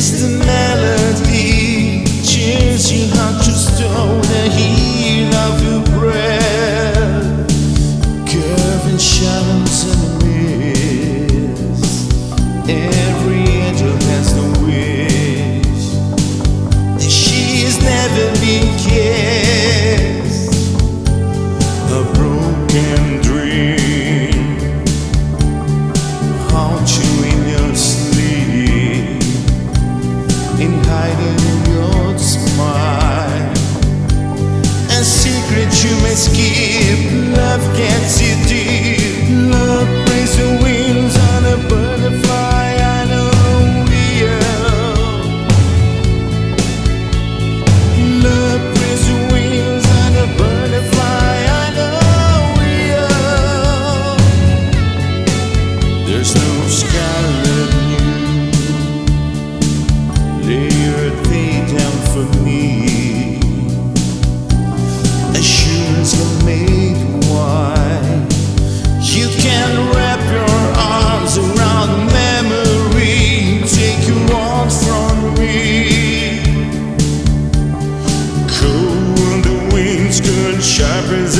Yes, the vez sharpens